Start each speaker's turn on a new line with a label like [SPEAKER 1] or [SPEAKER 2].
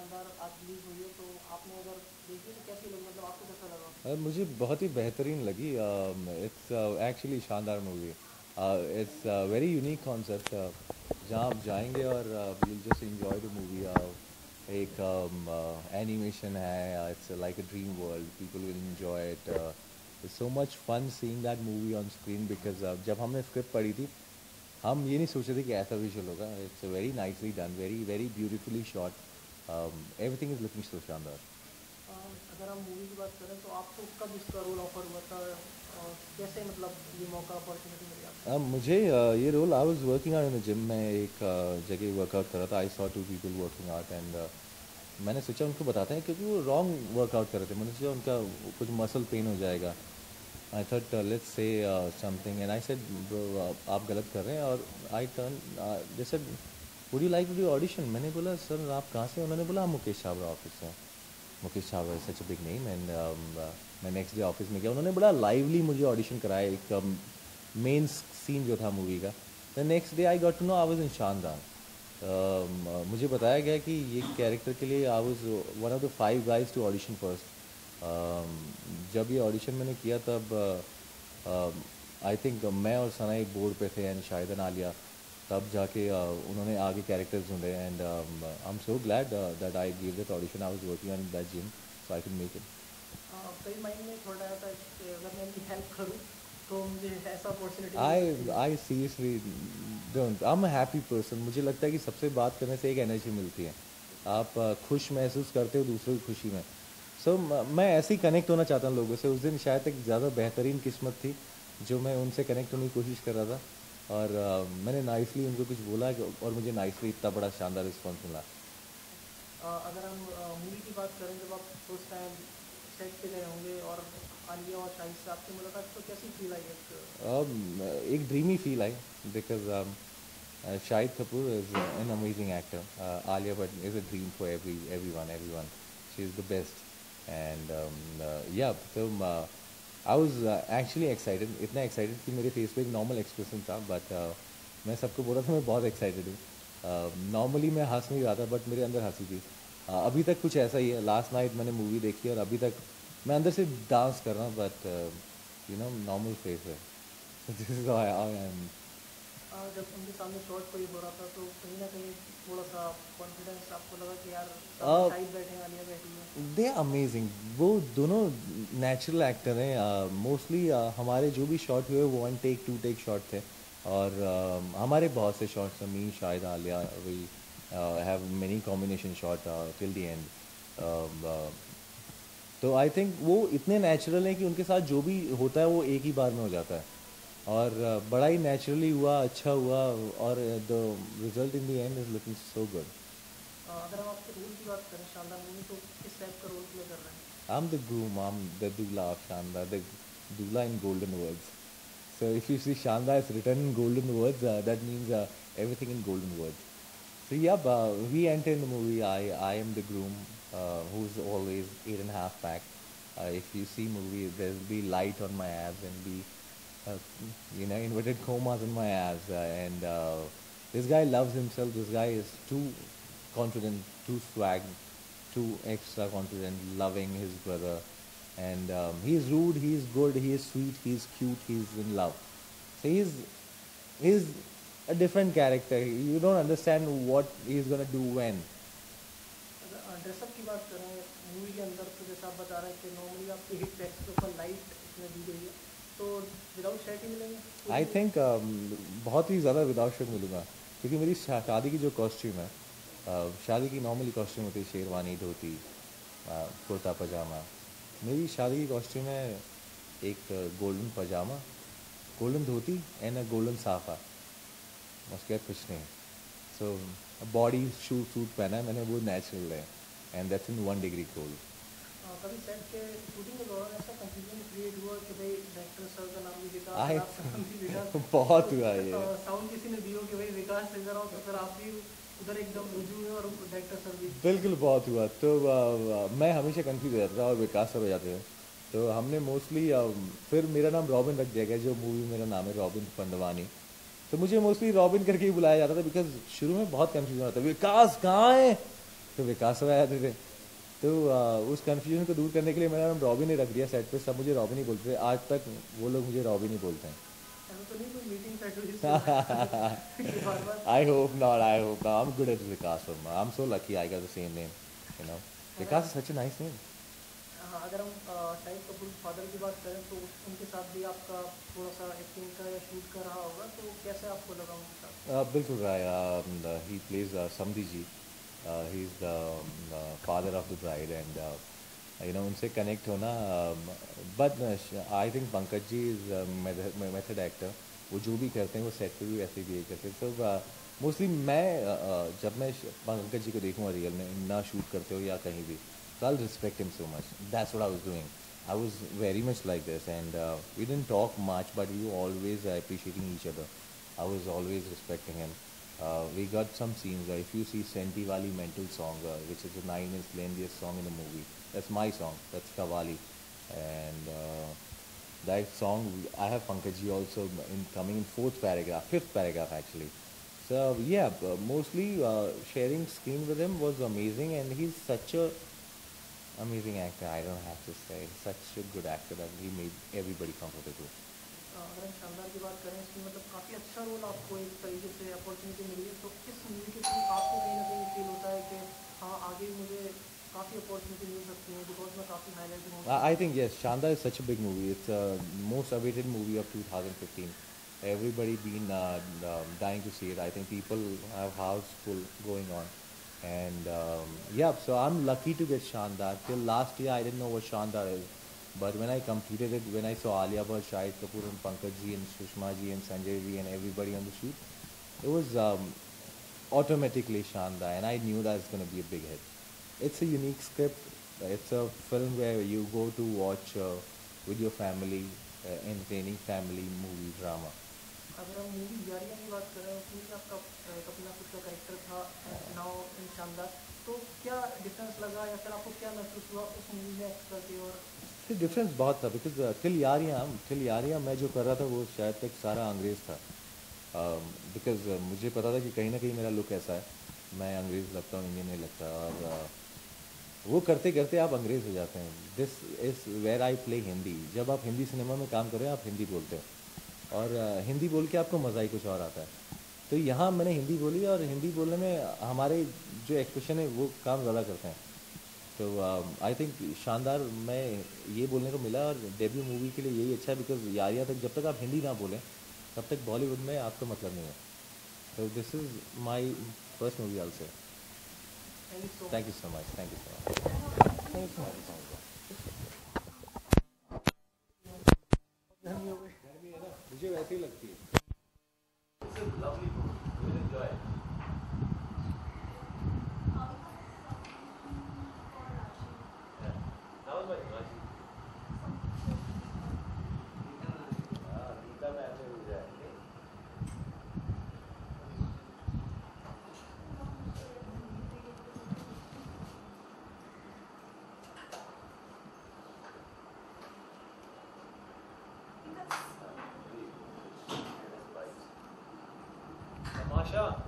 [SPEAKER 1] है तो अगर तो मतलब
[SPEAKER 2] मुझे बहुत ही बेहतरीन लगी। It's actually Shaandaar movie it's very unique concept जहाँ आप जाएँगे और will just enjoy the movie एक एनिमेशन है it's like a dream world people will enjoy it so much fun seeing that movie on screen because जब हमने script पढ़ी थी, हम ये नहीं सोच थे कि ऐसा विजुअल होगा. It's very nicely done very very beautifully shot everything is looking so
[SPEAKER 1] Shaandaar अगर हम मूवी की बात करें तो आपको कब इसका रोल ऑफ़र हुआ था? और कैसे मतलब ये मौका अपॉर्चुनिटी मिली आपको?
[SPEAKER 2] अब मुझे uh, ये role I was working out in gym में एक uh, जगह वर्कआउट कर रहा था. I saw two people working out and मैंने सोचा उनको बताते हैं क्योंकि वो रॉन्ग वर्कआउट कर रहे थे. मैंने सोचा उनका कुछ मसल पेन हो जाएगा. I thought let's say something and I said आप गलत कर रहे हैं. और आई टर्न जैसे would you like to do audition मैंने बोला, सर, आप कहाँ से उन्होंने बोला, हम मुकेश छाबरा ऑफ़िस से Mukesh Chhabra is such big name and मैं नेक्स्ट डे ऑफ़िस में गया। उन्होंने बड़ा लाइवली मुझे ऑडिशन कराया एक मेन सीन जो था मूवी का. The next day I got to know I was in Shaandaar मुझे बताया गया कि ये कैरेक्टर के लिए I was one of the five guys to audition first जब ये ऑडिशन मैंने किया तब आई थिंक मैं और सनाई बोर्ड पे थे एंड शाहिदन आलिया। तब जाके उन्होंने आगे कैरेक्टर्स ढूंढे and I am so glad that I give that audition I was working on that gym so I can make
[SPEAKER 1] it कई माइंड में थोड़ा था कि अगर मैं इनकी हेल्प करूँ तो मुझे ऐसा opportunity
[SPEAKER 2] I I seriously don't I am a happy person मुझे लगता है कि सबसे बात करने से एक एनर्जी मिलती है। आप खुश महसूस करते हो दूसरों की खुशी में। सो मैं ऐसे ही कनेक्ट होना चाहता हूँ लोगों से। उस दिन शायद एक ज़्यादा बेहतरीन किस्मत थी जो मैं उनसे कनेक्ट होने की कोशिश कर रहा था। और uh, मैंने नाइसली उनको कुछ बोला कि- और मुझे नाइसली इतना बड़ा शानदार रिस्पॉन्स मिला।
[SPEAKER 1] अ, अगर हम मूवी की बात करें जब आप फ़र्स्ट टाइम सेट पे गए होंगे और आलिया और शाहिद से आपकी मुलाकात तो कैसी फील आई एक?
[SPEAKER 2] Um, एक dreamy feel I because Shahid Kapoor is an amazing actor Alia Bhatt is a dream for every everyone everyone she is the best and या तो आई वॉज़ एक्चुअली एक्साइटेड इतना excited कि मेरे face पे एक normal expression था but मैं सबको बोल रहा था मैं बहुत एक्साइटेड हूँ। नॉर्मली मैं हंस नहीं रहा था बट मेरे अंदर हँसी थी। Uh, अभी तक कुछ ऐसा ही है। लास्ट नाइट मैंने मूवी देखी और अभी तक मैं अंदर से डांस कर रहा हूँ but you know normal face है। This is I am
[SPEAKER 1] a, जब उनके सामने शॉट कोई हो रहा था तो कहीं ना कहीं थोड़ा सा कॉन्फिडेंस आपको लगा कि यार बैठे हैं आलिया बैठी है
[SPEAKER 2] दे अमेजिंग वो दोनों नेचुरल एक्टर हैं मोस्टली हमारे जो भी शॉट हुए वो one take two take shot थे। और uh, हमारे बहुत से शॉट्स हैं मी शायद Alia we have many combination shot till the end तो आई थिंक वो इतने नेचुरल हैं कि उनके साथ जो भी होता है वो एक ही बार में हो जाता है। और बड़ा ही नेचुरली हुआ अच्छा हुआ और the result in the end is looking so
[SPEAKER 1] good अगर
[SPEAKER 2] the groom I am the Shaandaar the dulha in golden words so if you see Shaandaar is written in golden words that means everything in golden words so yeah we enter in the movie I I am the groom who is always eight and half pack if you see movie there will be light on my abs and B you know, inverted commas on my abs. Uh, and uh, this guy loves himself. This guy is too confident, too swag, too extra confident, loving his brother. And um, he's rude, he's good, he is sweet, he's cute, he's in love. So he's he's a different character. You don't understand what he's gonna do when.
[SPEAKER 1] अगर dress up की बात करें movie के अंदर तो जैसा आप बता रहे हैं कि नॉर्मली आपकी हिट टैक्स के ऊपर लाइट इसमें दी गई है तो
[SPEAKER 2] आई थिंक बहुत ही ज़्यादा विदाउट शर्ट मिलूँगा। क्योंकि मेरी शादी की जो कॉस्ट्यूम है uh, शादी की नॉर्मली कॉस्ट्यूम होती है शेरवानी धोती uh, कुर्ता पजामा। मेरी शादी की कॉस्ट्यूम है एक golden pajama golden dhoti and a golden safa. उसके बाद कुछ नहीं। सो बॉडी शूट सूट पहना है मैंने वो नेचुरल है। And that's in one degree
[SPEAKER 1] cold कभी सेट के शूटिंग के दौरान ऐसा कंफ्यूजन क्रिएट हुआ कि भाई डायरेक्टर सर का नाम भी विकास
[SPEAKER 2] आए।
[SPEAKER 1] और नाम भी विकास।
[SPEAKER 2] बहुत हुआ ये।
[SPEAKER 1] साउंड किसी ने दियो कि भाई विकास इधर आओ तो फिर आप भी उधर एकदम रुझू है और डायरेक्टर सर भी।
[SPEAKER 2] बिल्कुल बहुत हुआ। तो मैं हमेशा कंफ्यूज हो जाता था और विकास सर हो जाते थे तो हमने मोस्टली फिर मेरा नाम रॉबिन रख दिया गया जो मूवी मेरा नाम है रॉबिन पंडवानी। तो मुझे मोस्टली रॉबिन करके ही बुलाया जाता था बिकॉज़ शुरू में बहुत कंफ्यूजन होता था। विकास कहाँ है? तो विकास भाई जाते थे। तो उस कन्फ्यूज़न को दूर करने के लिए मैंने नाम रॉबिन ही रख दिया सेट पे सब मुझे रॉबिन ही बोलते थे आज तक वो लोग मुझे रॉबिन ही बोलते हैं
[SPEAKER 1] तो
[SPEAKER 2] I hope not. I hope not. I'm good at Vikas Verma. I'm so lucky I got the same name. You know, Vikas is such a nice name.
[SPEAKER 1] हाँ, अगर हम शाहिद कपूर फादर की बात करें तो उनके साथ भी आपका थोड़ा सा एक्टिंग का या शूट का रहा होगा तो कैसे आपको लगा उनके साथ
[SPEAKER 2] Uh, Bilkul Rai. Um, the, he plays uh, Samdi Uh, um, uh, father of the bride, and uh, you know उनसे connect. Um, but uh, I think Pankaj ji is a method, method actor. वो जो भी करते हैं वो set पे भी वैसे बिहेव करते हैं तो मोस्टली मैं uh, uh, जब मैं पंकज जी को देखूँगा रियल में ना शूट करते हो या कहीं भी so I'll respect him so much. That's what I was doing. I was very much like this, and uh, we didn't talk much, but we were always uh, appreciating each other. I was always respecting him. Uh, we got some scenes. Uh, if you see Senti Wali Mental Song, uh, which is the nine minutes lengthiest song in the movie, that's my song. That's Kavali, and uh, that song I have Pankajji also in coming in fourth paragraph, fifth paragraph actually. So yeah, uh, mostly uh, sharing screen with him was amazing, and he's such a amazing actor. I don't have to say, such a good actor that he made everybody comfortable.
[SPEAKER 1] अ, अगर हम शानदार की बात करें इसमें मतलब काफ़ी अच्छा रोल आपको एक तरीके से अपॉर्चुनिटी मिली है तो इस मूवी के थ्रू आपको कहीं ना कहीं फील होता है कि हाँ आगे मुझे काफ़ी अपॉर्चुनिटी मिल सकती है बिकॉज़ मैं काफ़ी हाईलाइट हूँ
[SPEAKER 2] I, I think yes, Shanda is such a big movie. It's the most awaited movie of 2015. Everybody been uh, um, dying to see it. I think people have house full going on, and um, yeah. So I'm lucky to get Shandar. Till last year, I didn't know what Shandar is, but when I completed it, when I saw Alia Bhatt, Shahid Kapoor, and Pankaj ji, and Sushma ji, and Sanjay ji, and everybody on the shoot, it was um, automatically Shanda, and I knew that it's going to be a big hit. It's a unique script. It's a film where you go to watch uh, with your family, uh, entertaining family movie drama.
[SPEAKER 1] अगर हम movie जारिया की बात करें उसमें भी आपका अ, एक का करेक्टर था नाउ इन शानदार तो क्या डिफरेंस लगा या फिर आपको क्या महसूस हुआ उस मूवी में एक्ट करके और
[SPEAKER 2] डिफरेंस बहुत था because till Yaariyan till Yaariyan मैं जो कर रहा था वो शायद तक सारा अंग्रेज़ था। बिकॉज़ uh, मुझे पता था कि कहीं ना कहीं मेरा लुक ऐसा है। मैं अंग्रेज़ लगता हूँ इंडियन नहीं लगता। और uh, वो करते करते आप अंग्रेज़ हो जाते हैं। This is where I play Hindi जब आप हिंदी सिनेमा में काम कर रहे हो आप हिंदी बोलते हो। और uh, हिंदी बोल के आपको मज़ा ही कुछ और आता है। तो यहाँ मैंने हिंदी बोली और हिंदी बोलने में हमारे जो एक्सप्रेशन है वो काम ज़्यादा करते हैं। तो आई थिंक शानदार मैं ये बोलने को मिला और डेब्यू मूवी के लिए यही अच्छा है बिकॉज़ यारिया तक जब तक आप हिंदी ना बोलें तब तक बॉलीवुड में आपका मतलब नहीं है। तो this is my first movie also
[SPEAKER 1] thank you so
[SPEAKER 2] thank you so much thank you so much मुझे वैसे ही लगती है।
[SPEAKER 3] 시작.